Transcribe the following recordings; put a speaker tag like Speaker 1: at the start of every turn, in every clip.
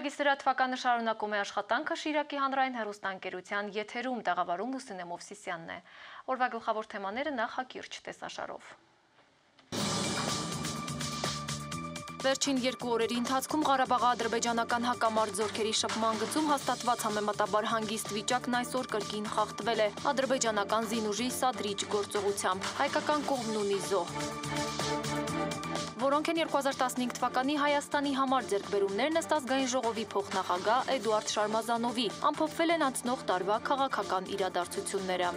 Speaker 1: Արագիս լրատվականը շարունակում է աշխատանքը Շիրակի հանրային հեռուստաընկերության եթերում տեղավարում Լուսինե Մովսիսյանն է։ Օրվա գլխավոր թեմաները նախ հակիրճ տեսաշարով։ Վերջին երկու օրերի ընթացքում Ղարաբաղի ադրբեջանական հակամարտ զորքերի շփման գծում հաստատված համեմատաբար հանգիստ վիճակն այսօր կրկին խախտվել է ադրբեջանական զինուժի սադրիչ գործողությամբ։ Հայկական կողմն ունի զոհ որոնք են 2015 թվականի Հայաստանի համար ձերկբերումներն ըստ ազգային ժողովի փոխնախագահ Էդուարդ Շարմազանովի ամփոփվել են անցնող տարվա քաղաքական իրադարձությունները։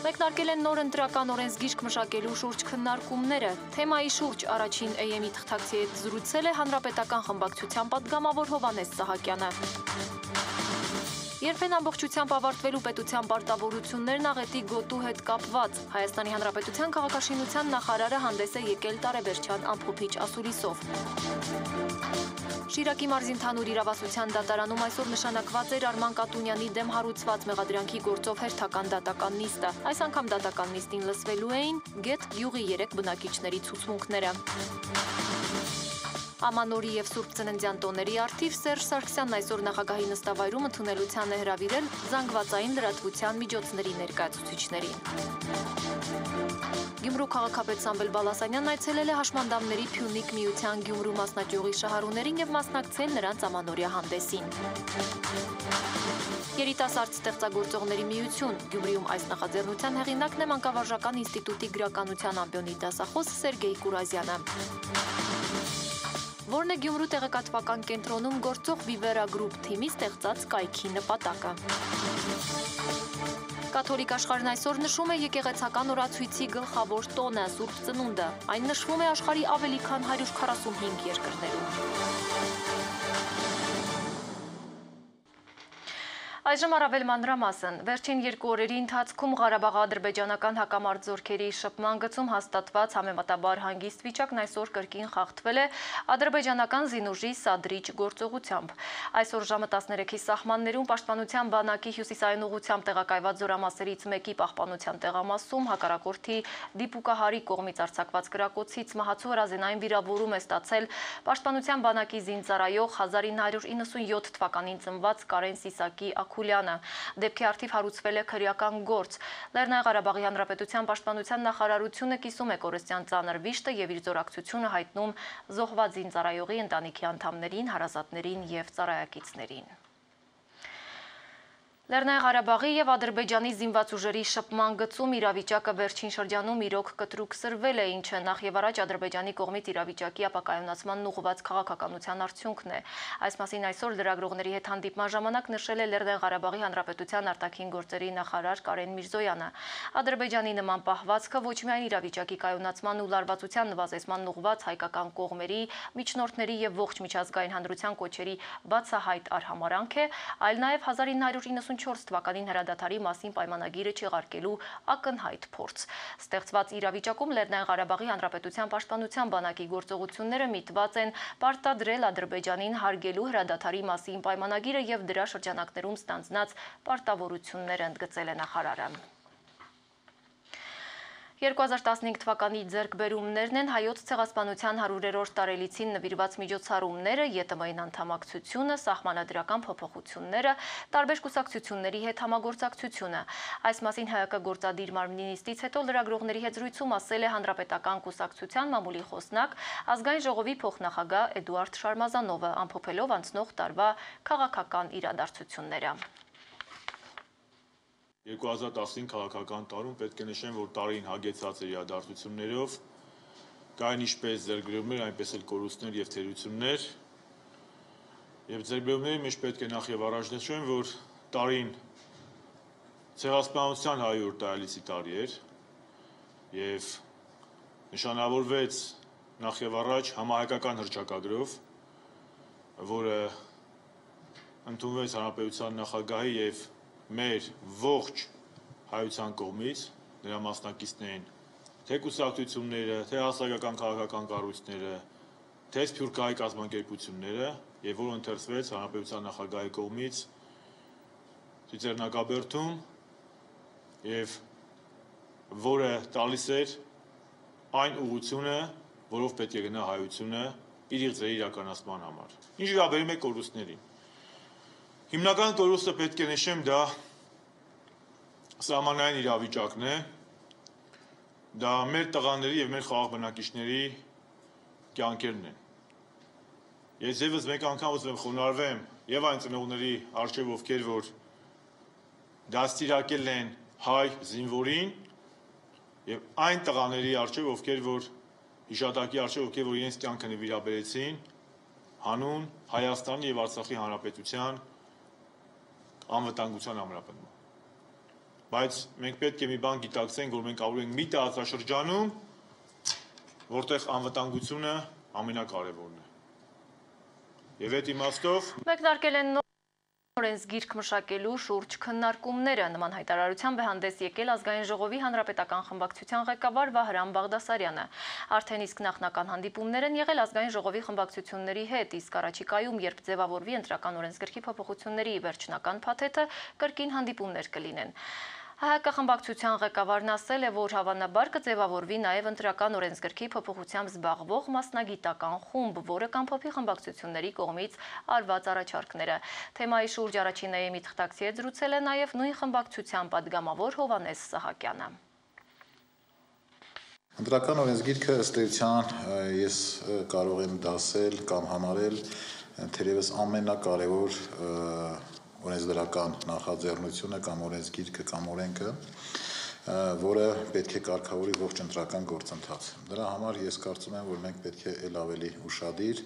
Speaker 1: Մեկնարկել են նոր ընտրական օրենսգիրք մշակելու շուրջ քննարկումները։ Թեմայի շուրջ առաջին AM-ի թղթակցի հետ զրուցել է հանրապետական խմբակցության պատգամավոր Հովանես Սահակյանը։ Երբեն ամբողջությամբ ավարտվելու պետության պարտավորություններն աղետի գոտու հետ կապված։ Հայաստանի Հանրապետության քաղաքաշինության նախարարը հանդես է եկել տարեվերջան ամփոփիչ ասուլիսով։ Շիրակի մարզին թանուր իրավասության դատարանում այսօր նշանակված էր Արման Կատունյանի դեմ հարուցված մեղադրանքի գործով հերթական դատական նիստը։ Այս անգամ դատական նիստին լսվելու էին գետ յուղի երեք բնակիչների ցուցմունքները։ Ամանորի եւ Սուրբ Ծննդյան տոների արդիվ Սերժ Սարգսյանն այսօր նախագահի նստավայրում ընդունելության է հրավիրել զանգվածային լրատվության միջոցների ներկայացուցիչներին։ Գյումրու քաղաքապետ Սամվել Բալասանյանն այցելել է հաշմանդամների Փյունիկ միության Գյումրու մասնաճյուղի շահառուներին եւ մասնակցել նրանց ամանորյա հանդեսին։ Երիտասարդ ստեղծագործողների միություն Գյումրիում այս նախաձեռնության հեղինակն է Մանկավարժական ինստիտուտի գրականության ամբիոնի դասախոս Սերգեյ Կուրազյանը որն է Գյումրու տեղեկատվական կենտրոնում գործող Vivera Group թիմի ստեղծած կայքի նպատակը։ Կաթոլիկ աշխարհն այսօր նշում է եկեղեցական օրացույցի գլխավոր տոնը Սուրբ Ծնունդը։ Այն նշվում է աշխարհի ավելի քան 145 երկրներում։ Այժմ առավել մանրամասն։ Վերջին երկու օրերի ընթացքում Ղարաբաղի ադրբեջանական հակամարտ զորքերի շփման գծում հաստատված համեմատաբար հանգիստ վիճակն այսօր կրկին խախտվել է ադրբեջանական զինուժի սադրիչ գործողությամբ։ Այսօր ժամը 13-ի սահմաններում պաշտպանության բանակի հյուսիսային ուղությամբ տեղակայված զորամասերից մեկի պահպանության տեղամասում հակառակորդի դիպուկահարի կողմից արձակված կրակոցից մահացու հրազենային վիրավորում է ստացել պաշտպանության բանակի զինծառայող 1997 թվականին ծնված Կարեն Սիսակի ակու Խուլյանը։ Դեպքի արդիվ հարուցվել է քրեական գործ։ Լեռնային Ղարաբաղի Հանրապետության պաշտպանության նախարարությունը կիսում է կորստյան ծանր վիշտը եւ իր զորակցությունը հայտնում զոհված զինծառայողի ընտանիքի անդամներին, հարազատներին եւ ծառայակիցներին։ Լեռնային Ղարաբաղի եւ Ադրբեջանի զինված ուժերի շփման գծում իրավիճակը վերջին շրջանում իրոք կտրուկ սրվել է, ինչը նախ եւ առաջ Ադրբեջանի կողմից իրավիճակի ապակայունացման ուղղված քաղաքականության արդյունքն է։ Այս մասին այսօր լրագրողների հետ հանդիպման ժամանակ նշել է Լեռնային Ղարաբաղի Հանրապետության արտաքին գործերի նախարար Կարեն Միրզոյանը։ Ադրբեջանի նման պահվածքը ոչ միայն իրավիճակի կայունացման ու լարվածության նվազեցման ուղղված հայկական կողմերի, միջնորդների եւ ողջ միջազգային հանրության կոչերի բացահայտ արհամարանք է, այլ նաեւ 1994 2004 թվականին հրադադարի մասին պայմանագիրը չեղարկելու ակնհայտ փորձ։ Ստեղծված իրավիճակում Լեռնային Ղարաբաղի Հանրապետության պաշտպանության բանակի գործողությունները միտված են պարտադրել Ադրբեջանին հարգելու հրադադարի մասին պայմանագիրը եւ դրա շրջանակներում ստանձնած պարտավորությունները ընդգծել է նախարարը։ 2015 թվականի ձեռքբերումներն են հայոց ցեղասպանության 100-րդ տարելիցին նվիրված միջոցառումները, ԵՏՄ-ին անդամակցությունը, սահմանադրական փոփոխությունները, տարբեր կուսակցությունների հետ համագործակցությունը։ Այս մասին ՀՀԿ գործադիր մարմնի նիստից հետո լրագրողների հետ զրույցում ասել է Հանրապետական կուսակցության մամուլի խոսնակ ազգային ժողովի փոխնախագահ Էդուարդ Շարմազանովը, ամփոփելով անցնող տարվա քաղաքական իրադարձությունները։
Speaker 2: 2015 քաղաքական տարում պետք է նշեմ, որ տարին հագեցած էր իրադարձություններով, կային ինչպես ձերբերումներ, այնպես էլ կորուստներ եւ թերություններ։ Եվ ձերբերումների մեջ պետք է նախ եւ առաջ նշեմ, որ տարին ցեղասպանության 100 տարելիցի տարի էր եւ նշանավորվեց նախ եւ առաջ համահայկական հրճակագրով, որը ընդունվեց հանրապետության նախագահի եւ մեր ողջ հայության կողմից նրա մասնակիցներին թե կուսակցությունները, թե հասարակական քաղաքական կառույցները, թե սփյուռքահայ կազմակերպությունները եւ որը ընթերցվեց հանրապետության նախագահի կողմից Ծիծեռնակաբերդում եւ որը տալիս էր այն ուղությունը, որով պետք է գնա հայությունը իր իղձերի իրականացման համար։ Ինչ վերաբերում է կորուստներին։ Հիմնական կորուստը պետք է նշեմ դա սահմանային իրավիճակն է, դա մեր տղաների եւ մեր խաղաղ բնակիչների կյանքերն են։ Ես եւս մեկ անգամ ուզում եմ խոնարհվեմ եւ այն ծնողների արժեվ ովքեր որ դաստիարակել են հայ զինվորին եւ այն տղաների արժեվ ովքեր որ հիշատակի արժեվ ովքեր որ իրենց կյանքը նվիրաբերեցին հանուն Հայաստանի եւ Արցախի հանրապետության անվտանգության ամրապնդման բայց մենք պետք է մի բան գիտակցենք, որ մենք կարող ենք մի տարածաշրջանում, որտեղ անվտանգությունը ամենակարևորն է։ Եվ այդ իմաստով
Speaker 1: Մեկնարկել են օրենսգիրք մշակելու շուրջ քննարկումները նման հայտարարությամբ է հանդես եկել ազգային ժողովի հանրապետական խմբակցության ղեկավար Վահրամ Բաղդասարյանը։ Արդեն իսկ նախնական հանդիպումներ են եղել ազգային ժողովի խմբակցությունների հետ, իսկ առաջիկայում, երբ ձևավորվի ընտրական օրենսգրքի փոփոխությունների վերջնական փաթեթը, կրկին հանդիպումներ կլինեն։ Հահակախմբակցության ղեկավարն ասել է, որ հավանաբար կձևավորվի նաև ընտրական օրենսգրքի փոփոխությամբ զբաղվող մասնագիտական խումբ, որը կանփոփի խմբակցությունների կողմից արված առաջարկները։ Թեմայի շուրջ առաջինայի մի թղթակցի է զրուցել է նաև նույն խմբակցության падգամավոր Հովանես Սահակյանը։
Speaker 3: Ընտրական օրենսգիրքը ըստ էության ես կարող եմ դասել կամ համարել թերևս ամենակարևոր օրենսդրական նախաձեռնությունը կամ օրենսգիրքը կամ օրենքը որը պետք է կարգավորի ողջ ընտրական գործընթաց։ Դրա համար ես կարծում եմ, որ մենք պետք է ել ավելի ուշադիր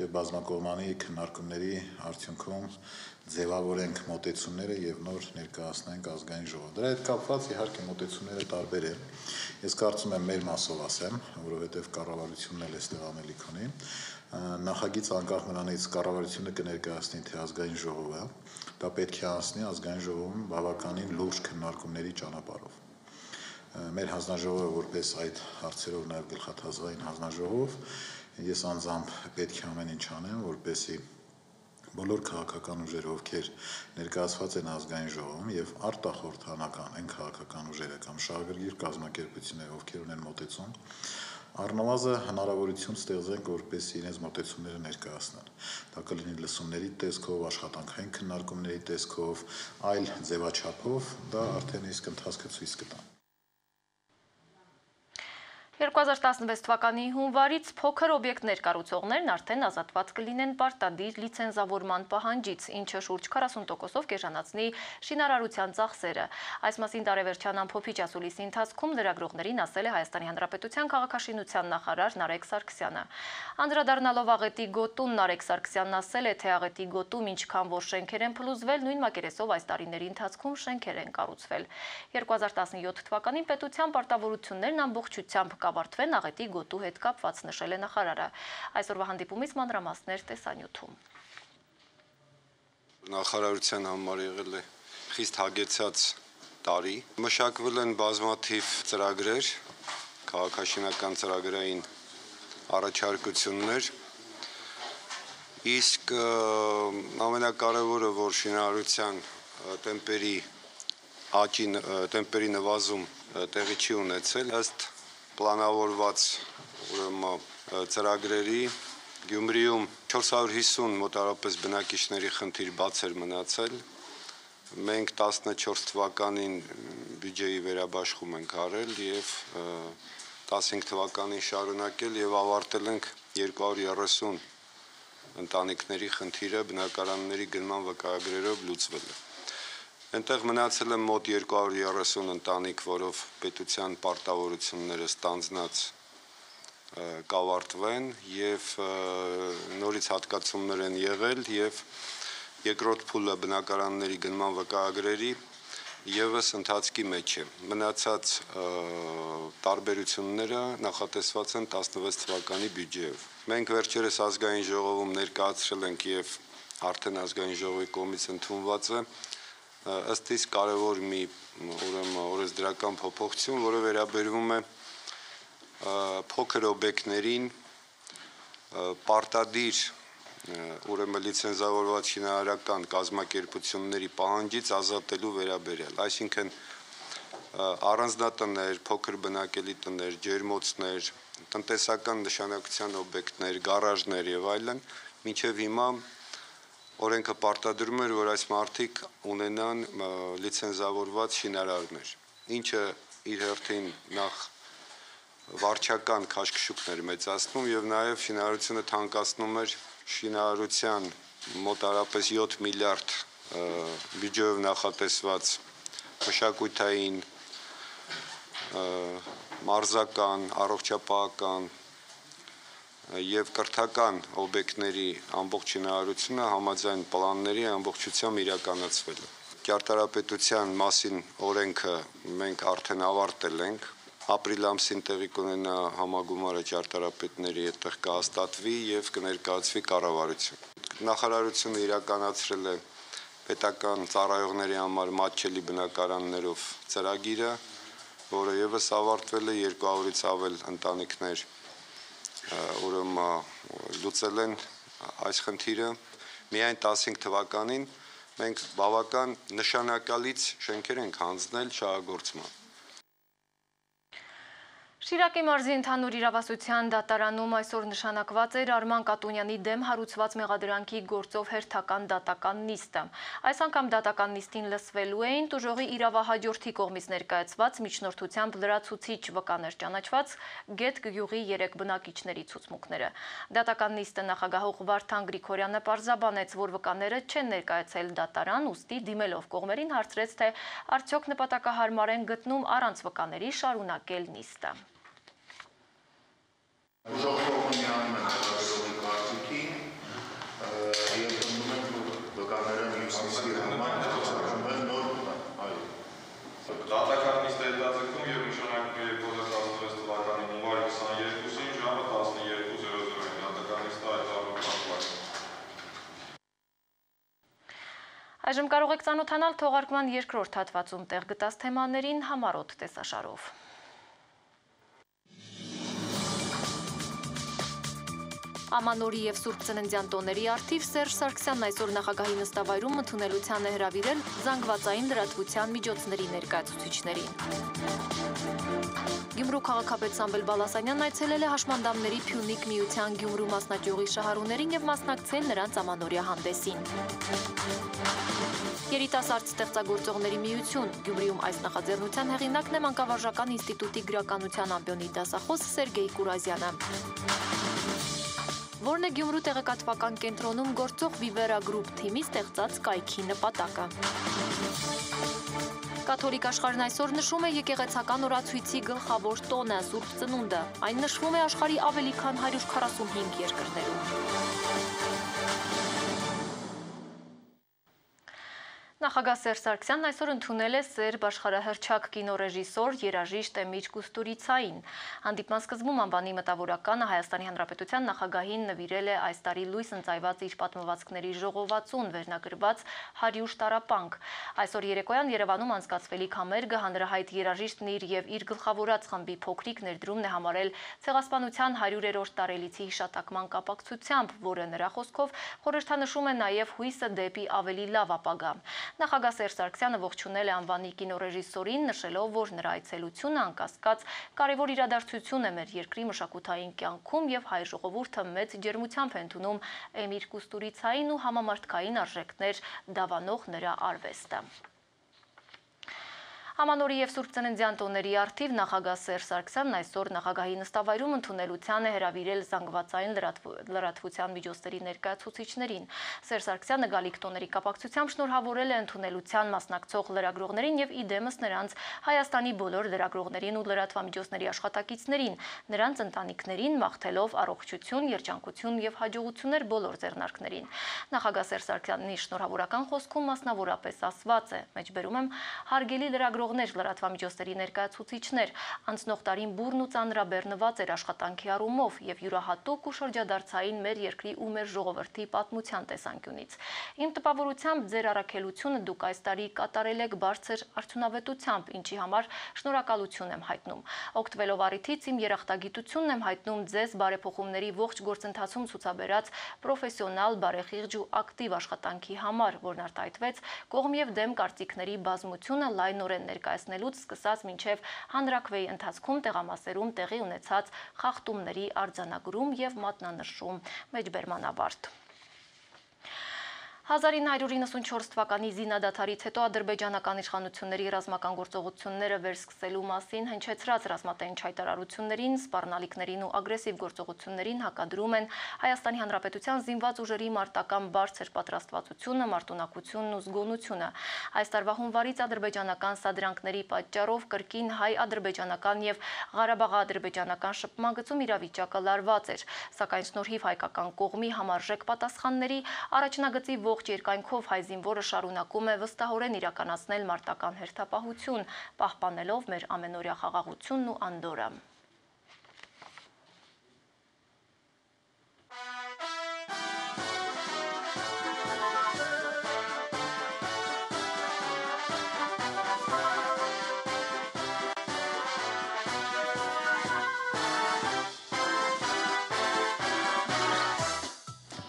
Speaker 3: եւ բազմակողմանի քննարկումների արդյունքում ձևավորենք մոտեցումները եւ նոր ներկայացնենք ազգային ժողովը։ Դրա հետ կապված իհարկե մոտեցումները տարբեր են։ Ես կարծում եմ մեր մասով ասեմ, որովհետեւ կառավարությունն էլ էստեղ անելիք ունի։ Նախագիծ անկախ նրանից կառավարությունը կներկայացնի թե ազգային ժողովը, դա պետք է անցնի ազգային ժողովում բավականին լուրջ քննարկումների ճանապարհով մեր հանձնաժողովը որպես այդ հարցերով նաև գլխաթազվային հանձնաժողով ես անձամբ պետք է ամեն ինչ անեմ որպեսի բոլոր քաղաքական ուժերը ովքեր ներկայացված են ազգային ժողովում եւ արտախորհրդանական այն քաղաքական ուժերը կամ շահագրգիռ կազմակերպությունները ովքեր ունեն մոտեցում առնվազն հնարավորություն ստեղծենք, որպեսզի իրենց մոտեցումները ներկայացնեն։ Դա կլինի լսումների տեսքով, աշխատանքային քննարկումների տեսքով, այլ ձևաչափով, դա արդեն իսկ ընթացքը ցույց կտա։
Speaker 1: 2016 թվականի հունվարից փոքր օբյեկտներ կառուցողներն արդեն ազատված կլինեն պարտադիր լիցենզավորման պահանջից, ինչը շուրջ 40%-ով կեժանացնի շինարարության ծախսերը։ Այս մասին տարեվերջան ամփոփիչ ասուլիսի ընթացքում լրագրողներին ասել է Հայաստանի Հանրապետության քաղաքաշինության նախարար Նարեկ Սարգսյանը։ Անդրադառնալով աղետի գոտուն Նարեկ Սարգսյանն ասել է, թե աղետի գոտում ինչքան որ շենքեր են փլուզվել, նույն մակերեսով այս տարիների ընթացքում շենքեր են կառուցվել։ 2017 թվականին պետության պարտավորություններն ամբողջությամբ կավարտվեն աղետի գոտու հետ կապված նշել է նախարարը։ Այսօրվա հանդիպումից մանրամասներ տեսանյութում։
Speaker 4: Նախարարության համար եղել է խիստ հագեցած տարի։ Մշակվել են բազմաթիվ ծրագրեր, քաղաքաշինական ծրագրային առաջարկություններ, իսկ ամենակարևորը, որ շինարարության տեմպերի աճի տեմպերի նվազում տեղի չի ունեցել, ըստ պլանավորված ուրեմն ծրագրերի Գյումրիում 450 մոտարապես բնակիչների խնդիր բաց էր մնացել։ Մենք 14 թվականին բյուջեի վերաբաշխում ենք արել եւ 15 թվականին շարունակել եւ ավարտել ենք 230 ընտանիքների խնդիրը բնակարանների գնման վկայագրերով լուծվել է։ Այնտեղ մնացել է մոտ 230 ընտանիք, որով պետության պարտավորությունները ստանձնած կավարտվեն եւ նորից հատկացումներ են եղել եւ երկրորդ փուլը բնակարանների գնման վկայագրերի եւս ընթացքի մեջ է։ Մնացած տարբերությունները նախատեսված են 16 թվականի բյուջեով։ Մենք վերջերս ազգային ժողովում ներկայացրել ենք եւ արդեն ազգային ժողովի կողմից ընդունված է ըստ իս կարևոր մի ուրեմն օրենսդրական փոփոխություն, որը վերաբերվում է փոքր օբյեկտներին պարտադիր ուրեմն լիցենզավորված շինարարական կազմակերպությունների պահանջից ազատելու վերաբերյալ, այսինքն առանձնատներ, փոքր բնակելի տներ, ջերմոցներ, տնտեսական նշանակության օբյեկտներ, գարաժներ եւ այլն, մինչեւ հիմա օրենքը պարտադրում էր, որ այս մարդիկ ունենան լիցենզավորված շինարարներ, ինչը իր հերթին նախ վարչական քաշքշուկներ մեծացնում եւ նաեւ շինարարությունը թանկացնում էր շինարարության մոտարապես 7 միլիարդ բյուջեով նախատեսված մշակութային մարզական, առողջապահական եւ կրթական օբյեկտների ամբողջ շինարարությունը համաձայն պլանների ամբողջությամբ իրականացվել է։ Ճարտարապետության մասին օրենքը մենք արդեն ավարտել ենք ապրիլ ամսին տեղի կունենա համագումարը ճարտարապետների այդտեղ կհաստատվի եւ կներկայացվի կառավարություն։ Նախարարությունը իրականացրել է պետական ծառայողների համար մատչելի բնակարաններով ծրագիրը, որը եւս ավարտվել է 200-ից ավել ընտանիքներ ուրեմն լուծել են այս խնդիրը միայն 15 թվականին մենք բավական նշանակալից շենքեր ենք հանձնել շահագործման
Speaker 1: Շիրակի մարզի ընդհանուր իրավասության դատարանում այսօր նշանակված էր Արման Կատունյանի դեմ հարուցված մեղադրանքի գործով հերթական դատական նիստը։ Այս անգամ դատական նիստին լսվելու էին տուժողի իրավահաջորդի կողմից ներկայացված միջնորդությամբ լրացուցիչ վկաներ ճանաչված գետ գյուղի երեք բնակիչների ցուցմունքները։ Դատական նիստը նախագահող Վարդան Գրիգորյանը պարզաբանեց, որ վկաները չեն ներկայացել դատարան, ուստի դիմելով կողմերին հարցրեց, թե արդյոք նպատակահարմար են գտնում առանց վկաների շարունակել նիստը։
Speaker 5: Ուժով կողմը միանում են հավելողի կարծիքին եւ ընդունում են որ վկաները մյուս նիստի համար ցուցադրում են նոր այո
Speaker 6: Դատական նիստը հետաձգում եւ նշանակվում է 2016 թվականի հունվար 22-ին ժամը 12:00-ին դատական նիստը հայտարարում
Speaker 1: Այժմ կարող եք ծանոթանալ թողարկման երկրորդ հատվածում տեղ գտած թեմաներին համարոտ տեսաշարով։ Ամանորի եւ Սուրբ Ծննդյան տոների արդիվ Սերժ Սարգսյանն այսօր նախագահի նստավայրում ընդունելության է հրավիրել զանգվածային լրատվության միջոցների ներկայացուցիչներին։ Գյումրու քաղաքապետ Սամվել Բալասանյանն այցելել է հաշմանդամների Փյունիկ միության Գյումրու մասնաճյուղի շահառուներին եւ մասնակցել նրանց ամանորյա հանդեսին։ Երիտասարդ ստեղծագործողների միություն Գյումրիում այս նախաձեռնության հեղինակն է Մանկավարժական ինստիտուտի գրականության ամբիոնի դասախոս Սերգեյ Կուրազյանը որն է Գյումրու տեղեկատվական կենտրոնում գործող Vivera Group թիմի ստեղծած կայքի նպատակը։ Կաթոլիկ աշխարհն այսօր նշում է եկեղեցական օրացույցի գլխավոր տոնը Սուրբ Ծնունդը։ Այն նշվում է աշխարհի ավելի քան 145 երկրներում։ Նախագահ Սերժ Սարգսյանն այսօր ընդունել է Սերբ աշխարհահռչակ կինոռեժիսոր երաժիշտ Էմիջ Կուստուրիցային։ Հանդիպման սկզբում անվանի մտավորականը Հայաստանի Հանրապետության նախագահին նվիրել է այս տարի լույս ընծայված իր պատմվածքների ժողովածուն վերնագրված 100 տարապանք։ Այսօր երեկոյան Երևանում անցկացվելիք համերգը հանրահայտ երաժիշտն իր եւ իր գլխավորած խմբի փոքրիկ ներդրումն է համարել ցեղասպանության 100-րդ տարելիցի հիշատակման կապակցությամբ, որը նրա խոսքով խորհրդանշում է նաեւ հույսը դեպի ավելի լավ ապագա։ Նախագահ Սերժ Սարգսյանը ողջունել է անվանի կինոռեժիսորին, նշելով, որ նրա այցելությունը անկասկած կարևոր իրադարձություն է մեր երկրի մշակութային կյանքում եւ հայ ժողովուրդը մեծ ջերմությամբ է ընդունում Էմիր Կուստուրիցային ու համամարտկային արժեքներ դավանող նրա արվեստը։ Ամանորի եւ Սուրբ Ծննդյան տոների արդիվ նախագահ Սերժ Սարգսյանն այսօր նախագահի նստավայրում ընդունելության է հրավիրել զանգվածային լրատվության միջոցների ներկայացուցիչներին։ Սերժ Սարգսյանը գալիք տոների կապակցությամբ շնորհավորել է ընդունելության մասնակցող լրագրողներին եւ իդեմս նրանց Հայաստանի բոլոր լրագրողներին ու լրատվամիջոցների աշխատակիցներին, նրանց ընտանիքներին մաղթելով առողջություն, երջանկություն եւ հաջողություններ բոլոր ձեռնարկներին։ Նախագահ Սերժ Սարգսյանի շնորհավորական խոսքում մասնավորապես ասված է. «Մեջբերում եմ հարգելի լրագրող լրագրողներ, լրատվամիջոցների ներկայացուցիչներ, անցնող տարին բուրն ու ծանրաբեռնված էր աշխատանքի առումով եւ յուրահատուկ ու շրջադարձային մեր երկրի ու մեր ժողովրդի պատմության տեսանկյունից։ Իմ տպավորությամբ ձեր առաքելությունը դուք այս տարի կատարել եք բարձր արդյունավետությամբ, ինչի համար շնորհակալություն եմ հայտնում։ Օգտվելով առիթից իմ երախտագիտությունն եմ հայտնում ձեզ բարեփոխումների ողջ գործընթացում ցուցաբերած պրոֆեսիոնալ, բարեխիղճ ու ակտիվ աշխատանքի համար, որն արտահայտվեց կողմ եւ դեմ կարծիքների բազմությունը լայնորեն ներկայացնելուց սկսած մինչև հանրակրվեի ընթացքում տեղամասերում տեղի ունեցած խախտումների արձանագրում եւ մատնանշում մեջբերմանավարտ 1994 թվականի զինադատարից հետո ադրբեջանական իշխանությունների ռազմական գործողությունները վերսկսելու մասին հնչեցրած ռազմատենչ հայտարարություններին, սպառնալիքներին ու ագրեսիվ գործողություններին հակադրում են Հայաստանի Հանրապետության զինված ուժերի մարտական բարձր պատրաստվածությունը, մարտունակությունն ու զգոնությունը։ Այս տարվա հունվարից ադրբեջանական սադրանքների պատճառով կրկին հայ-ադրբեջանական եւ Ղարաբաղ-ադրբեջանական շփման գծում իրավիճակը լարված էր, սակայն շնորհիվ հայկական կողմի համարժեք պատասխանների առաջնագծի ողջ երկայնքով հայ զինվորը շարունակում է վստահորեն իրականացնել մարտական հերթապահություն, պահպանելով մեր ամենօրյա խաղաղությունն ու անդորը։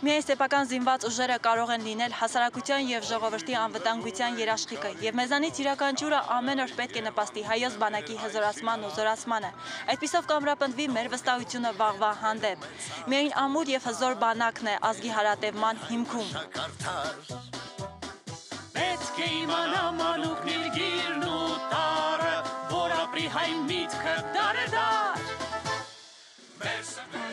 Speaker 7: Միայն սեփական զինված ուժերը կարող են լինել հասարակության եւ ժողովրդի անվտանգության երաշխիքը եւ մեզանից յուրաքանչյուրը ամեն օր պետք է նպաստի հայոց բանակի հզորացման ու զորացմանը։ Այդպիսով կամրապնդվի մեր վստահությունը վաղվա հանդեպ։ Միայն ամուր եւ հզոր բանակն է ազգի հարատևման հիմքում։
Speaker 8: Պետք է իմանա մանուկն իր գիրն ու տարը, որ ապրի հայ միտքը դարեդար։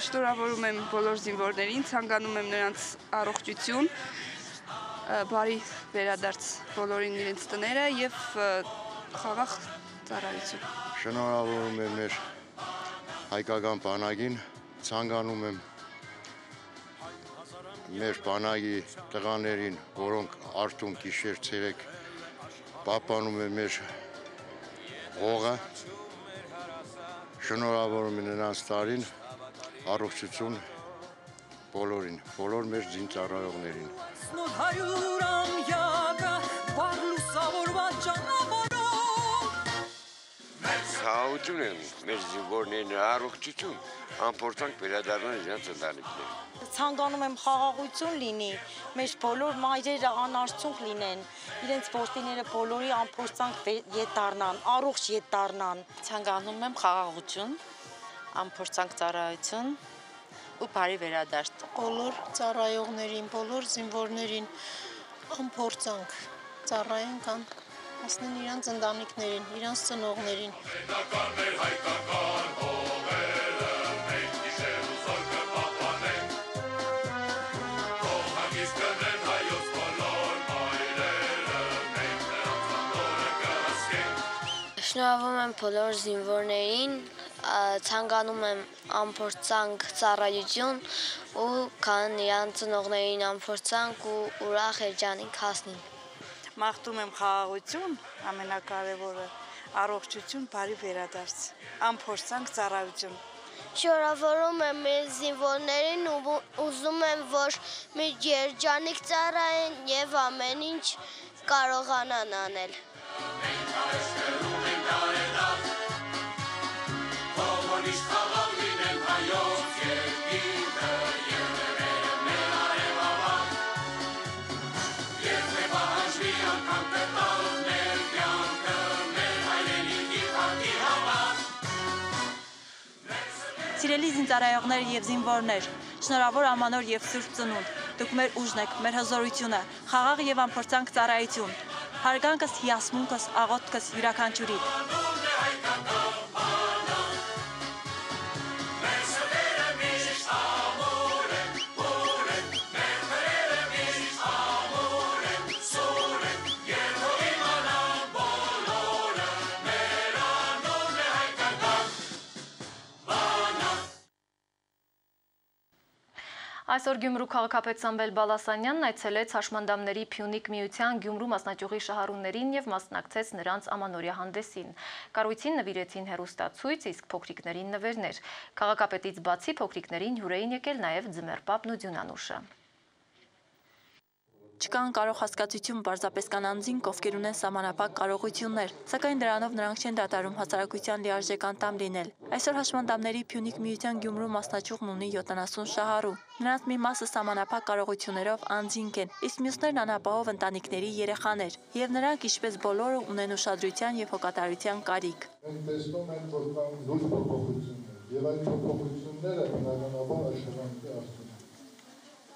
Speaker 9: Շնորհավորում եմ բոլոր զինվորներին, ցանկանում եմ նրանց առողջություն, բարի վերադարձ բոլորին իրենց տները եւ խաղաղ ծառայություն։
Speaker 10: Շնորհավորում եմ մեր հայկական բանակին, ցանկանում եմ մեր բանակի տղաներին, որոնք արթուն գիշեր ցերեկ պահպանում են մեր հողը, շնորհավորում եմ նրանց տարին առողջություն բոլորին, բոլոր մեր զինծառայողներին։
Speaker 8: Նոր հարյուր ամյակը վաղ լուսավորված ճանապարհով
Speaker 11: Խաղաղություն են մեր զինվորներն առողջություն, անփորձանք վերադառնալ իրենց ընտանիքներին։
Speaker 12: Ցանկանում եմ խաղաղություն լինի, մեր բոլոր մայրերը անարցունք լինեն, իրենց որդիները բոլորի անփորձանք ետ դառնան, առողջ ետ դառնան։
Speaker 13: Ցանկանում եմ խաղաղություն, անփորձանք ծառայություն ու բարի վերադարձ։
Speaker 14: Բոլոր ծառայողներին, բոլոր զինվորներին անփորձանք ծառայեն կան հասնեն իրանց ընտանիքներին, իրանց ծնողներին։
Speaker 8: Պետական մեր հայկական հողերը մենք գիշեր ու զոր կպապանենք Կողմից կնեն հայոց բոլոր մայրերը մենք նրանց անդորը կհասկենք
Speaker 15: Շնորհավորում եմ բոլոր զինվորներին, ցանկանում եմ անփորձանք ծառայություն ու քան իրան ծնողներին անփորձանք ու ուրախ երջանիկ հասնին։
Speaker 16: Մաղթում եմ խաղաղություն, ամենակարևորը առողջություն, բարի վերադարձ, անփորձանք ծառայություն։
Speaker 17: Շնորհավորում եմ մեր զինվորներին ու ուզում եմ, որ մի երջանիկ ծառայեն եւ ամեն ինչ կարողանան անել։
Speaker 8: Մենք
Speaker 7: Սիրելի զինծառայողներ եւ զինվորներ, շնորհավոր ամանոր եւ սուրբ ծնունդ։ Դուք մեր ուժն եք, մեր հզորությունը, խաղաղ եւ անփորձանք ծառայություն։ Հարգանքս, հիասմունքս, աղոթքս յուրաքանչյուրիդ։
Speaker 1: Այսօր Գյումրու քաղաքապետ Սամվել Բալասանյանն այցելեց Հաշմանդամների Փյունիկ միության Գյումրու մասնաճյուղի շահառուներին եւ մասնակցեց նրանց ամանորյա հանդեսին։ Կառույցին նվիրեցին հերոստացույց, իսկ փոքրիկներին նվերներ։ Քաղաքապետից բացի փոքրիկներին հյուրեին եկել նաեւ Ձմեռպապն ու Դյունանուշը։
Speaker 7: Չկան կարող հասկացություն պարզապես կան անձինք, ովքեր ունեն սահմանափակ կարողություններ, սակայն դրանով նրանք չեն դատարում հասարակության լիարժեք անդամ լինել։ Այսօր հաշմանդամների Փյունիկ միության Գյումրու մասնաճյուղն ունի 70 շահառու։ Նրանց մի մասը սահմանափակ կարողություններով անձինք են, իսկ մյուսներն անապահով ընտանիքների երեխաներ, եւ նրանք ինչպես բոլորը ունեն ուշադրության եւ հոգատարության կարիք։
Speaker 18: Մենք տեսնում ենք, որ կան լույս փոփոխություններ, եւ այդ փոփոխությունները բնականաբար են։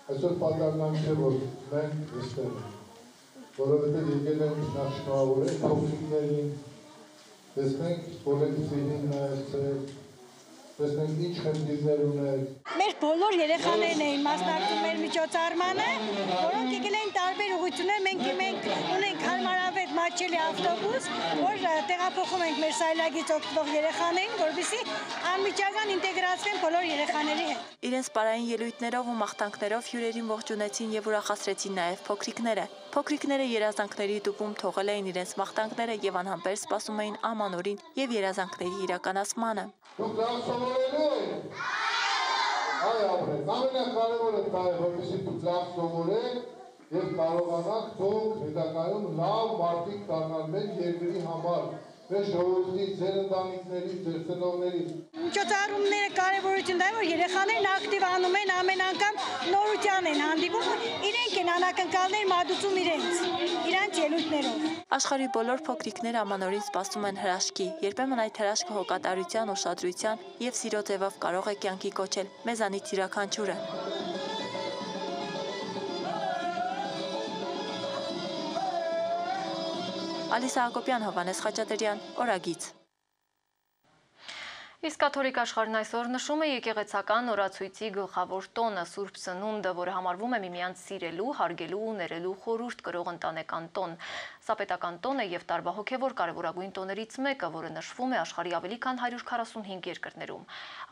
Speaker 18: Այսօր պատկանան չէ, որ մենք այստեղ ենք, որովհետեւ եկել ենք նախ շնորհավորել փոքրիկներին, տեսնենք կոլեկտիվին նայեցել, տեսնենք ինչ խնդիրներ ուներ,
Speaker 19: Մեր բոլոր երեխաներն էին մասնակցում մեր միջոցառմանը, որոնք եկել էին տարբեր ուղղություններ, մենք մենք ունենք հարմարավետ մատչելի ավտոբուս, որ տեղափոխում ենք մեր սայլագից օգտվող երեխաներին, որովհետեւ անմիջական ինտեգրացվեն բոլոր երեխաների հետ։
Speaker 7: Իրենց պարային ելույթներով ու մաղթանքներով հյուրերին ողջունեցին եւ ուրախացրեցին նաեւ փոքրիկները։ Փոքրիկները երազանքների տուփում թողել էին իրենց մաղթանքները եւ անհամբեր սպասում էին ամանորին եւ երազանքների իրականացմանը։
Speaker 18: Դուք լավ սովորելու եք։ Այ ապրեք, ամենակարևորը դա է, որպեսզի դուք լավ սովորեք եւ կարողանաք դուք հետագայում լավ մարդիկ դառնալ մեր երկրի համար, մեր ժողովրդի, ձեր ընտանիքների, ձեր ծնողների։
Speaker 19: Միջոցառումները կարևորություն դա է, որ երեխաներն ակտիվանում են ամեն անգամ նորության են հանդիպում, իրենք են անակնկալներ մատուցում իրենց, իրանց ելույթներով։
Speaker 7: Աշխարհի բոլոր փոքրիկները ամանորին սպասում են հրաշքի։ Երբեմն այդ հրաշքը հոգատարության, ուշադրության եւ սիրո ձևով կարող է կյանքի կոչել մեզանից յուրաքանչյուրը։ Ալիսա Հակոբյան, Հովանես Խաչատրյան, Օրագից։
Speaker 1: Իսկ կաթոլիկ աշխարհն այսօր նշում է եկեղեցական օրացույցի գլխավոր տոնը Սուրբ Սնունդը, որը համարվում է միմյանց սիրելու, հարգելու ու ներելու խորհուրդ կրող ընտանեկան տոն։ Սա պետական տոն է եւ տարվա հոգեվոր կարևորագույն տոներից մեկը, որը նշվում է աշխարհի ավելի քան 145 երկրներում։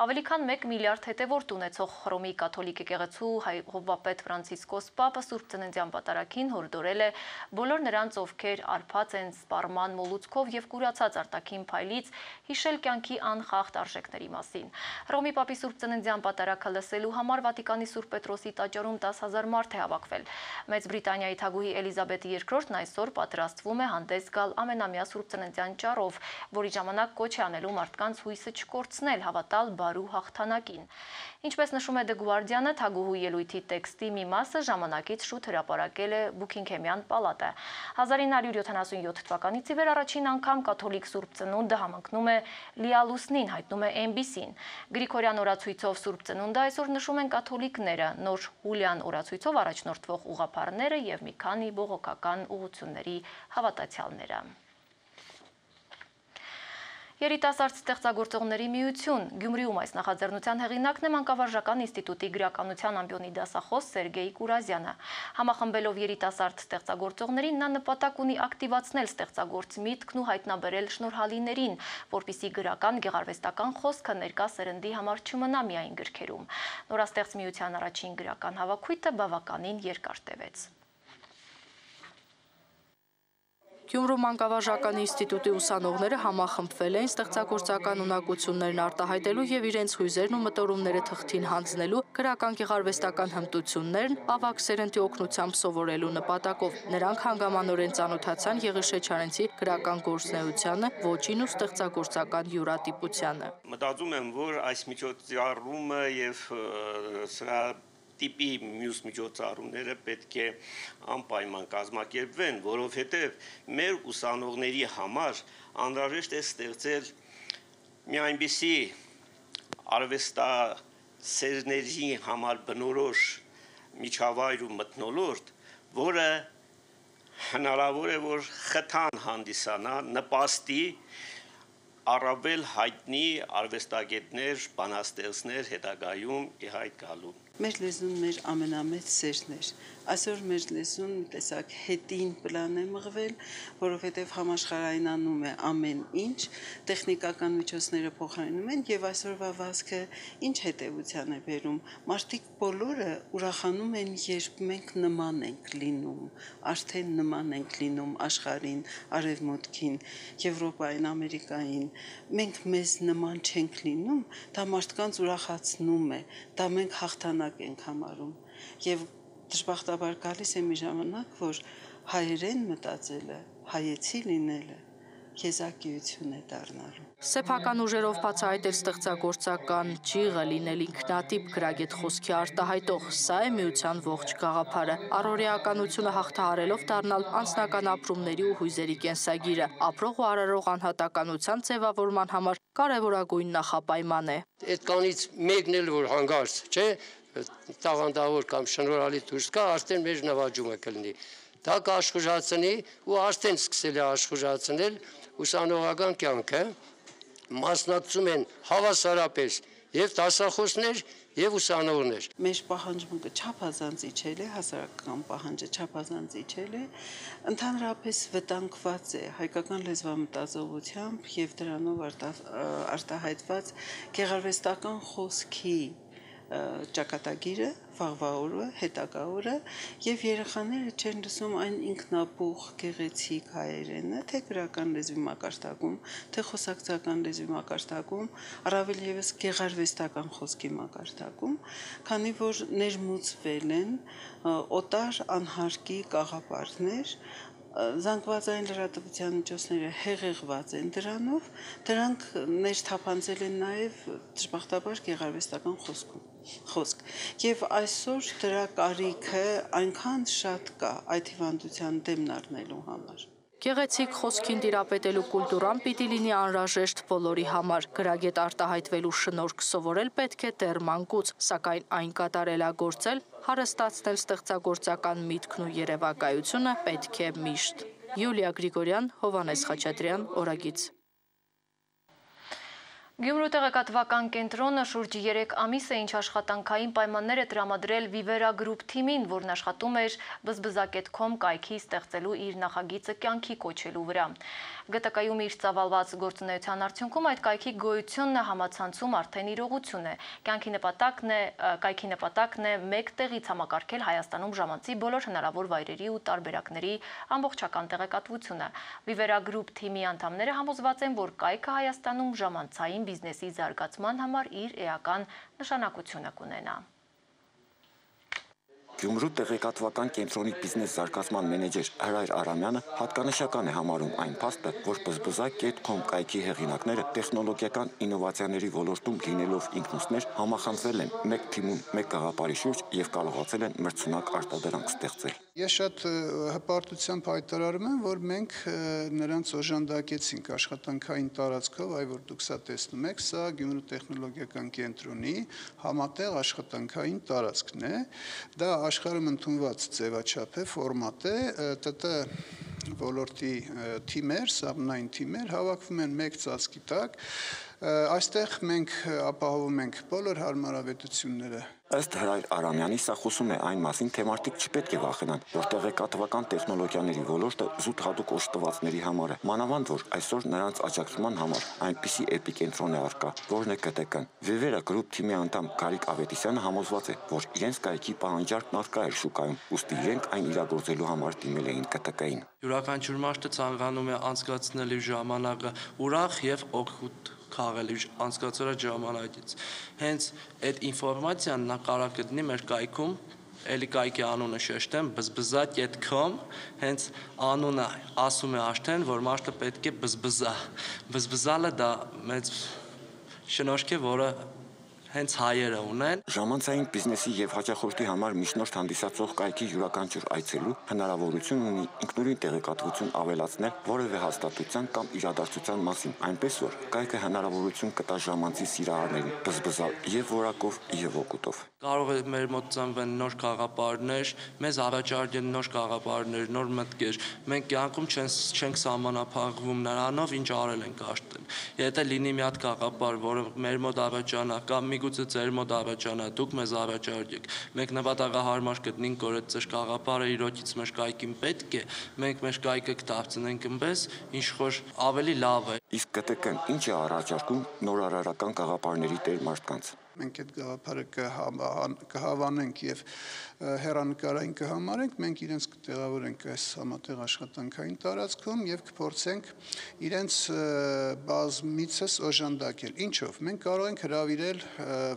Speaker 1: Ավելի քան 1 միլիարդ հետևորդ ունեցող Հռոմի կաթոլիկ եկեղեցու հովվապետ Ֆրանցիսկոս Պապը Սուրբ Ծննդյան պատարագին հորդորել է բոլոր նրանց, ովքեր արփած են սպառման մոլուցքով եւ կուրացած արտաքին փայլից, հիշել կյանքի անխախտ արժեքների մասին։ Հռոմի Պապի Սուրբ Ծննդյան պատարակը լսելու համար Վատիկանի Սուրբ Պետրոսի տաճարում 10000 մարդ է հավաքվել։ Մեծ Բրիտանիայի թագուհի Էլիզաբեթի II-ն այսօր պատրաստվում է հանդես գալ ամենամյա Սուրբ Ծննդյան ճառով, որի ժամանակ կոչ է անելու մարդկանց հույսը չկորցնել, հավատալ բարու հաղթանակին։ Ինչպես նշում է The Guardian-ը, թագուհու ելույթի տեքստի մի մասը ժամանակից շուտ հրապարակել է Բուքինգհեմյան պալատը։ 1977 թվականից ի վեր առաջին անգամ կաթոլիկ Սուրբ Ծնունդը համընկնում է լիալուսնին, հայտնում է MBC-ին։ Գրիգորյան օրացույցով Սուրբ Ծնունդը այսօր նշում են կաթոլիկները, նոր Հուլիան օրացույցով առաջնորդվող ուղափառները եւ մի քանի բողոքական ուղությունների հավատացյալները։ Երիտասարդ ստեղծագործողների միություն. Գյումրիում այս նախաձեռնության հեղինակն է Մանկավարժական ինստիտուտի գրականության ամբիոնի դասախոս Սերգեյ Կուրազյանը։ Համախմբելով երիտասարդ ստեղծագործողներին նա նպատակ ունի ակտիվացնել ստեղծագործ միտքն ու հայտնաբերել շնորհալիներին, որpիսի գրական գեղարվեստական խոսքը ներկա սերնդի համար չմնա միայն գրքերում։ Նորաստեղծ միության առաջին գրական հավաքույթը բավականին երկար տևեց։
Speaker 20: Գյումրու մանկավարժական ինստիտուտի ուսանողները համախմբվել էին ստեղծագործական ունակություններն արտահայտելու եւ իրենց հույզերն ու մտորումները թղթին հանձնելու գրական գեղարվեստական հմտություններն ավակ սերնդի օգնությամբ սովորելու նպատակով։ Նրանք հանգամանորեն ծանոթացան Եղիշե Չարենցի գրական գործնեությանը, ոճին ու ստեղծագործական յուրատիպությանը։
Speaker 21: Մտածում եմ, որ այս միջոցառումը եւ սրա տիպի մյուս միջոցառումները պետք է անպայման կազմակերպվեն, որովհետև մեր ուսանողների համար անհրաժեշտ է ստեղծել մի այնպիսի արվեստա սերների համար բնորոշ միջավայր ու մտնոլորտ, որը հնարավոր է որ խթան հանդիսանա նպաստի առավել հայտնի արվեստագետներ, բանաստեղծներ հետագայում ի հայտ գալու
Speaker 22: Մեր լեզուն մեր ամենամեծ սերն էր։ Այսօր մեր լեզուն տեսակ հետին պլան է մղվել, որովհետև համաշխարհայնանում է ամեն ինչ, տեխնիկական միջոցները փոխարինում են եւ այսօրվա վազքը ինչ հետեւության է բերում։ Մարդիկ բոլորը ուրախանում են, երբ մենք նման ենք լինում, արդեն նման ենք լինում աշխարհին, արևմուտքին, Եվրոպային, Ամերիկային։ Մենք մեզ նման չենք լինում, դա մարդկանց ուրախացնում է, դա մենք հաղթանակ ենք համարում եւ դժբախտաբար գալիս է մի ժամանակ, որ հայերեն մտածելը, հայեցի լինելը քեզակիություն է դառնալու։
Speaker 20: Սեփական ուժերով բացահայտել ստեղծագործական ջիղը լինել ինքնատիպ գրագետ խոսքի արտահայտող, սա է միության ողջ գաղափարը։ Առօրեականությունը հաղթահարելով դառնալ անձնական ապրումների ու հույզերի կենսագիրը, ապրող ու արարող անհատականության ձևավորման համար կարևորագույն նախապայման է։
Speaker 23: Այդ կանից մեկն էլ որ հանգարց, չէ, տաղանդավոր կամ շնորհալի դուրս կա, արդեն մեր նվաճումը կլինի։ Դա կաշխուժացնի ու արդեն սկսել է աշխուժացնել ուսանողական կյանքը մասնակցում են հավասարապես եւ դասախոսներ եւ ուսանողներ։
Speaker 22: Մեր պահանջմունքը չափազանց իջել է, հասարակական պահանջը չափազանց իջել է, ընդհանրապես վտանգված է հայկական լեզվամտածողությամբ եւ դրանով արտահայտված գեղարվեստական խոսքի ճակատագիրը, վաղվա օրը, հետագա օրը եւ երեխաները չեն լսում այն ինքնաբուխ գեղեցիկ հայերենը, թե գրական լեզվի մակարդակում, թե խոսակցական լեզվի մակարդակում, առավել եւս գեղարվեստական խոսքի մակարդակում, քանի որ ներմուծվել են օտար անհարկի կաղապարներ, զանգվածային լրատվության միջոցները հեղեղված են դրանով, դրանք ներթափանցել են նաև դժբախտաբար գեղարվեստական խոսքում խոսք։ Եվ այսօր դրա կարիքը այնքան շատ կա այդ հիվանդության դեմն առնելու համար։
Speaker 20: Գեղեցիկ խոսքին տիրապետելու կուլտուրան պիտի լինի անհրաժեշտ բոլորի համար։ Գրագետ արտահայտվելու շնորհք սովորել պետք է դեռ մանկուց, սակայն այն կատարելագործել, հարստացնել ստեղծագործական միտքն ու երևակայությունը պետք է միշտ։ Յուլիա Գրիգորյան, Հովանես Խաչատրյան, Օրագից։
Speaker 1: Գյումրու տեղեկատվական կենտրոնը շուրջ 3 ամիս է ինչ աշխատանքային պայմաններ է տրամադրել Vivera Group թիմին, որն աշխատում էր բզբզակետ.com կայքի ստեղծելու իր նախագիծը կյանքի կոչելու վրա։ ԳՏԿ-ում իր ծավալված գործունեության արդյունքում այդ կայքի գոյությունն է համացանցում արդեն իրողություն է։ Կյանքի նպատակն է կայքի նպատակն է մեկ տեղից համակարգել Հայաստանում ժամանցի բոլոր հնարավոր վայրերի ու տարբերակների ամբողջական տեղեկատվությունը։ Vivera Group թիմի անդամները համոզված են, որ կայքը Հայաստանում ժամանցային բիզնեսի զարգացման համար իր էական նշանակությունը կունենա։
Speaker 24: Գյումրու տեղեկատվական կենտրոնի բիզնես զարգացման մենեջեր Հրայր Արամյանը հատկանշական է համարում այն փաստը, որ բզբզակ.com կայքի հեղինակները տեխնոլոգիական ինովացիաների ոլորտում լինելով ինքնուսներ համախմբվել են մեկ թիմում, մեկ գաղափարի շուրջ եւ կարողացել են մրցունակ արտադրանք ստեղծել։
Speaker 25: Ես շատ հպարտությամբ հայտարարում եմ, որ մենք նրանց օժանդակեցինք աշխատանքային տարածքով, այ որ դուք սա տեսնում եք, սա Գյումրու տեխնոլոգիական կենտրոնի համատեղ աշխատանքային տարածքն է։ Դա աշխարհում ընդունված ձևաչափ է, ֆորմատ է, ՏՏ ոլորտի թիմեր, սաբնային թիմեր հավաքվում են մեկ ծածկի տակ այստեղ մենք ապահովում ենք բոլոր հարմարավետությունները
Speaker 24: Ըստ Հրայր Արամյանի սա խոսում է այն մասին, թե մարդիկ չպետք է վախենան, որ տեղեկատվական տեխնոլոգիաների ոլորտը զուտ հատուկ օժտվածների համար է։ Մանավանդ որ այսօր նրանց աջակցման համար այնպիսի էպիկենտրոն է արկա, որն է ԿՏԿ-ն։ Vivera Group թիմի անդամ Գարիկ Ավետիսյանը համոզված է, որ իրենց կայքի պահանջարկն արկա էր շուկայում, ուստի իրենք այն իրագործելու համար դիմել էին ԿՏԿ-ին։
Speaker 26: Յուրաքանչյուր մարդը ցանկանում է անցկացնել իր ժամանակը ուրախ եւ օգուտ քաղել իր անցկացրած ժամանակից։ Հենց այդ ինֆորմացիան նա կարող գտնի մեր կայքում էլի կայքի անունը շեշտեմ բզբզա.com հենց անունը ասում է արդեն որ մարդը պետք է բզբզա բզբզալը դա մեծ շնորհք է որը հենց հայերը ունեն։
Speaker 24: Ժամանցային բիզնեսի եւ հաճախորդի համար միջնորդ հանդիսացող կայքի յուրաքանչյուր այցելու հնարավորություն ունի ինքնուրույն տեղեկատվություն ավելացնել որևէ հաստատության կամ իրադարձության մասին, այնպես որ կայքը հնարավորություն կտա ժամանցի սիրահարներին բզբզալ եւ որակով եւ օգուտով։
Speaker 26: Կարող է մեր մոտ ծնվեն նոր խաղապարներ, մեզ առաջարկեն նոր խաղապարներ, նոր մտքեր։ Մենք կյանքում չենք չենք սահմանափակվում նրանով, ինչ արել ենք աշտել։ Եթե լինի մի հատ խաղապար, որը մեր մոտ առաջանա կամ մի միգուցե ձեր մոտ առաջանա, դուք մեզ առաջարկեք։ Մենք նպատակահարմար գտնենք, որ այդ ծեր կաղապարը իրոքից մեր կայքին պետք է, մենք մեր կայքը կդարձնենք այնպես, ինչ որ ավելի լավ է։
Speaker 24: Իսկ ԿՏԿ-ն ինչ է առաջարկում նորարարական կաղապարների տեր մարդկանց։
Speaker 25: Մենք այդ գաղափարը կհավանենք եւ հերանեկարային կհամարենք, մենք իրենց կտեղավորենք այս համատեղ աշխատանքային տարածքում եւ կփորձենք իրենց բազմիցս օժանդակել։ Ինչով մենք կարող ենք հravirել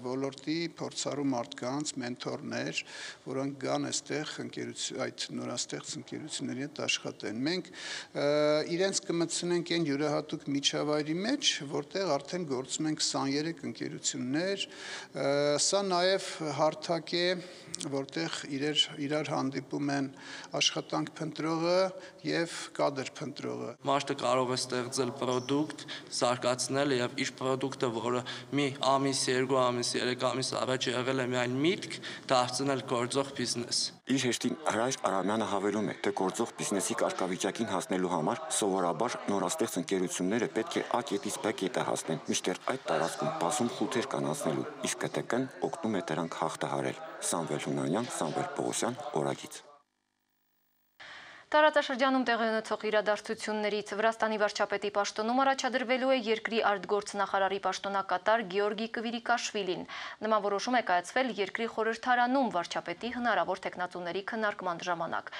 Speaker 25: ոլորտի փորձառու մարդկանց, մենթորներ, որոնք գան այստեղ ընկերություն այդ նորաստեղծ ընկերությունների հետ աշխատեն։ Մենք իրենց կմտցնենք այն յուրահատուկ միջավայրի մեջ, որտեղ արդեն գործում են 23 ընկերություններ, Սա նաև հարթակ է, որտեղ իրեր իրար հանդիպում են աշխատանք փնտրողը եւ կադր փնտրողը։
Speaker 26: Մարդը կարող է ստեղծել product, զարգացնել եւ իր product-ը, որը մի ամիս, երկու ամիս, երեք ամիս առաջ եղել է միայն միտք, դարձնել գործող բիզնես։
Speaker 24: Իր հեշտին Հրայր Արամյանը հավելում է, թե գործող բիզնեսի կարգավիճակին հասնելու համար սովորաբար նորաստեղծ ընկերությունները պետք է A կետից B կետը հասնեն, մինչդեռ այդ տարածքում բազում խութեր կան անցնելու, իսկ ԿՏԿ-ն օգնում է դրանք հաղթահարել։ Սամվել Հունանյան, Սամվել Պողոսյան, Օրագից։
Speaker 1: Տարածաշրջանում տեղի ունեցող իրադարձություններից Վրաստանի վարչապետի պաշտոնում առաջադրվելու է երկրի արտգործնախարարի պաշտոնակատար Գեորգի Կվիրիկաշվիլին։ Նման որոշում է կայացվել երկրի խորհրդարանում վարչապետի հնարավոր տեխնացուների քննարկման ժամանակ։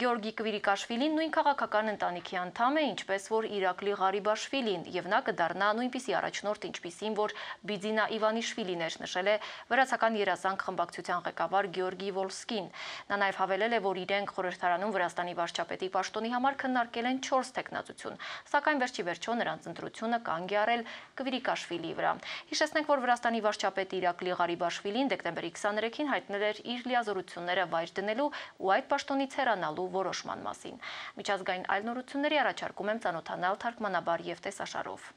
Speaker 1: Գեորգի Կվիրիկաշվիլին նույն քաղաքական ընտանիքի անդամ է, ինչպես որ Իրակլի Ղարիբաշվիլին, եւ նա կդառնա նույնպիսի առաջնորդ, ինչպիսին որ Բիձինա Իվանիշվիլին էր նշել է վրացական երազանք խմբակցության ղեկավար Գեորգի Վոլսկին։ Նա նաև հավելել է, որ իրենք խորհրդարանում Վրաստանի վարչապետի պաշտոնի համար քննարկել են 4 տեխնացություն, սակայն վերջի վերջո նրանց ընտրությունը կանգ է առել Կվիրիկաշվիլիի վրա։ Հիշեցնենք, որ Վրաստանի վարչապետ Իրակլի Ղարիբաշվիլին դեկտեմբերի 23-ին հայտնել էր իր լիազորությունները վայր դնելու ու այդ պաշտոնից հեռանալու որոշման մասին։ Միջազգային այլ նորությունների առաջարկում եմ ծանոթանալ թարգմանաբար եւ տեսաշարով։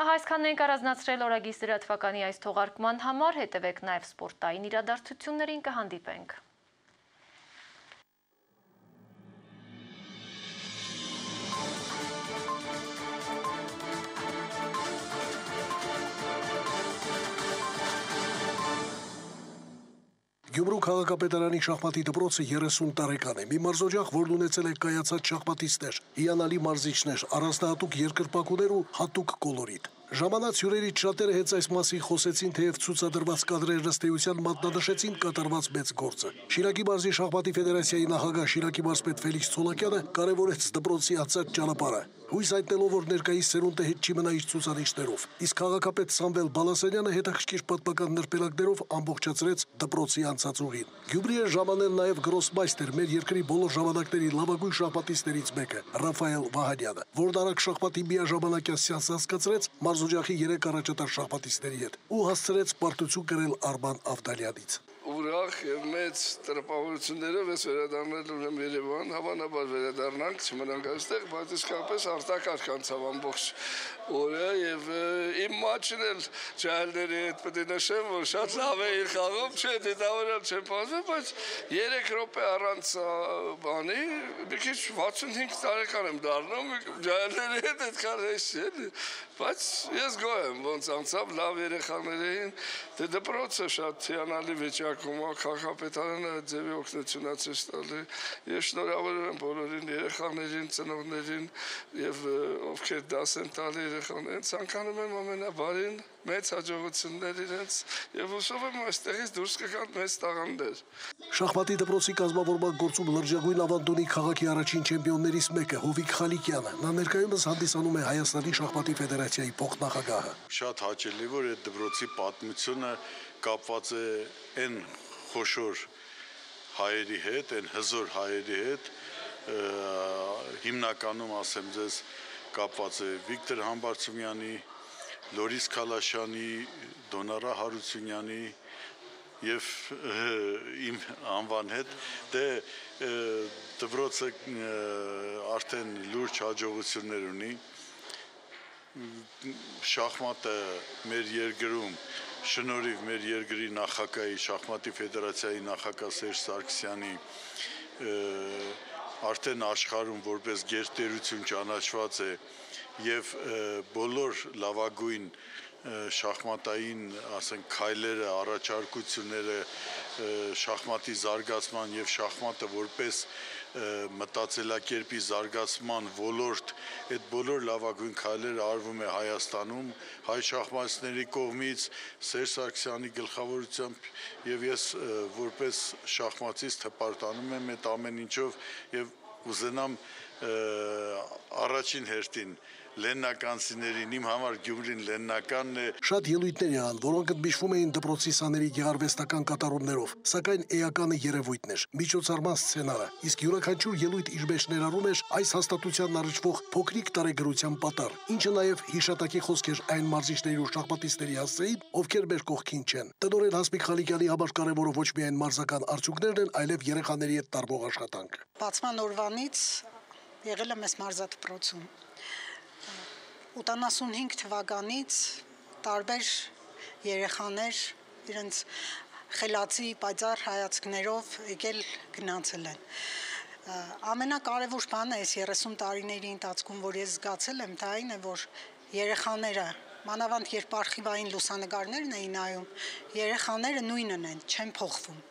Speaker 1: Ահա այսքանն ենք առանձնացրել օրագիս դրատվականի այս թողարկման համար, հետևեք նաև սպորտային իրադարձություններին կհանդիպենք։
Speaker 27: Գյումրու քաղաքապետարանի շախմատի դպրոցը 30 տարեկան է։ Մի մարզօջախ, որն ունեցել է կայացած շախմատիստներ, հիանալի մարզիչներ, առանձնահատուկ երկրպագուներ ու հատուկ կոլորիտ։ Ժամանած հյուրերից շատերը հենց այս մասին խոսեցին, թեև ցուցադրված կադրերն ըստ էության մատնանշեցին կատարված մեծ գործը։ Շիրակի մարզի շախմատի ֆեդերացիայի նախագահ Շիրակի մարզպետ Ֆելիքս Ցոլակյանը կարևորեց դպրոցի անցած ճանապարհը։ Հույս հայտնելով, որ ներկայիս սերունդը հետ չի մնա իր ցուցանիշներով։ Իսկ քաղաքապետ Սամվել Բալասանյանը հետաքրքիր պատմական նրբերակներով ամբողջացրեց դպրոցի անցած ուղին։ Գյումրի է ժամանել նաև գրոսմայստեր մեր երկրի բոլոր ժամանակների լավագույն շախմատիստերից մեկը՝ Ռաֆայել Վահանյանը, որն արագ շախմատի միաժամանակյա սեանս անցկացրեց մարզօջախի երեք առաջատար շախմատիստերի հետ ու հասցրեց պարտություն կրել Արման Ավդալյանից
Speaker 28: ուրախ եւ մեծ տրպավորություններով ես վերադառնալ ունեմ Երևան, հավանաբար վերադառնանք, չմնանք այստեղ, բայց իսկապես արտակարգ անցավ ամբողջ օրը եւ իմ մաչն էլ ջահելների հետ պետք է նշեմ, որ շատ լավ է իր խաղում, չէ, դիտավորել չեմ բազում, բայց 3 րոպե առանց բանի, մի քիչ 65 տարեկան եմ դառնում, ջահելների հետ այդքան հեշտ չէ, բայց ես գոհ եմ, ոնց անցավ լավ երեխաներ էին, դե դպրոցը շատ հիանալի վիճակում է, քաղաքապետարանը ձևի օգնությունացես տալի։ Ես շնորհավորում եմ բոլորին երեխաներին, ծնողներին եւ ովքեր դաս են տալի երեխաներին, ցանկանում եմ ամենաբարին մեծ հաջողություններ իրենց եւ ուսով եմ այստեղից դուրս կգան մեծ տաղանդներ։
Speaker 27: Շախմատի դպրոցի կազմավորման գործում լրջագույն ավանդունի քաղաքի առաջին չեմպիոններից մեկը Հովիկ Խալիկյանը։ Նա ներկայումս հանդիսանում է Հայաստանի շախմատի ֆեդերացիայի փոխնախագահը։
Speaker 29: Շատ հաճելի որ այդ դպրոցի պատմությունը կապված է այն խոշոր հայերի հետ, այն հզոր հայերի հետ, հիմնականում ասեմ ձեզ կապված է Վիկտոր Համբարձումյանի, Լորիս Քալաշյանի, Դոնարա Հարությունյանի եւ իմ անվան հետ դե դպրոցը արդեն լուրջ հաջողություններ ունի շախմատը մեր երկրում շնորհիվ մեր երկրի նախագահի շախմատի ֆեդերացիայի նախագահ Սերժ Սարգսյանի արդեն աշխարհում որպես գերտերություն ճանաչված է եւ բոլոր լավագույն շախմատային, ասենք, քայլերը, առաջարկությունները շախմատի զարգացման եւ շախմատը որպես մտածելակերպի զարգացման ոլորտ այդ բոլոր լավագույն քայլերը արվում է Հայաստանում հայ շախմատիստների կողմից Սերժ Սարգսյանի գլխավորությամբ եւ ես որպես շախմատիստ հպարտանում եմ այդ ամեն ինչով եւ ուզենամ առաջին հերթին լեննականցիներին իմ համար Գյումրին լեննականն է
Speaker 27: Շատ ելույթներ եղան, որոնք ընդմիջվում էին դպրոցի սաների գեղարվեստական կատարումներով, սակայն էականը երևույթն էր՝ միջոցառման սցենարը։ Իսկ յուրաքանչյուր ելույթ իր մեջ ներառում էր այս հաստատությանն առնչվող փոքրիկ տարեգրության պատառ, ինչը նաև հիշատակի խոսք էր այն մարզիչների ու շախմատիստների հասցեին, ովքեր մեր կողքին չեն։ Տնօրեն Հասմիկ Խալիկյանի համար կարևորը ոչ միայն մարզական արդյունքներն են, այլև երեխաների հետ տարվող աշխատանք։
Speaker 30: Բացման օրվանից եղել եմ այս մարզադպրոցում 85 թվականից տարբեր երեխաներ իրենց խելացի պայծառ հայացքներով եկել գնացել են ամենակարևոր բանը այս 30 տարիների ընթացքում որ ես զգացել եմ դա այն է որ երեխաները մանավանդ երբ արխիվային լուսանկարներն էին նայում երեխաները նույնն են չեն փոխվում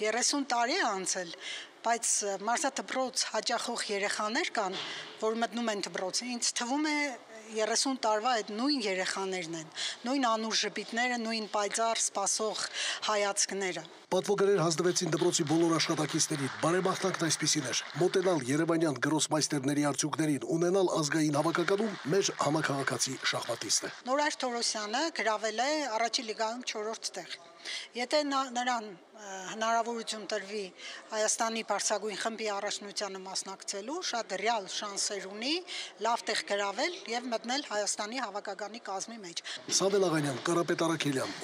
Speaker 30: 30 տարի է անցել բայց մարզադպրոց հաճախող երեխաներ կան, որ մտնում են դպրոցը։ Ինձ թվում է 30 տարվա այդ նույն երեխաներն են, նույն անուր ժպիտները, նույն պայծառ սпасող հայացքները։
Speaker 27: Պատվոգրեր հանձնվեցին դպրոցի բոլոր աշխատակիցներին։ Բարեմաղթանքն այսպեսին էր. մոտենալ Երևանյան գրոսմայստերների արդյունքներին, ունենալ ազգային հավաքականում մեր համակարգացի շախմատիստը։
Speaker 30: Նորայր Թորոսյանը գրավել է առաջի լիգայում 4-րդ տեղ։ Եթե նրան հնարավորություն տրվի Հայաստանի բարձրագույն խմբի առաջնությանը մասնակցելու, շատ ռեալ շանսեր ունի լավ տեղ գրավել եւ մտնել Հայաստանի հավաքականի կազմի մեջ։
Speaker 27: Սամվել Աղանյան, Կարապետ Արաքելյան,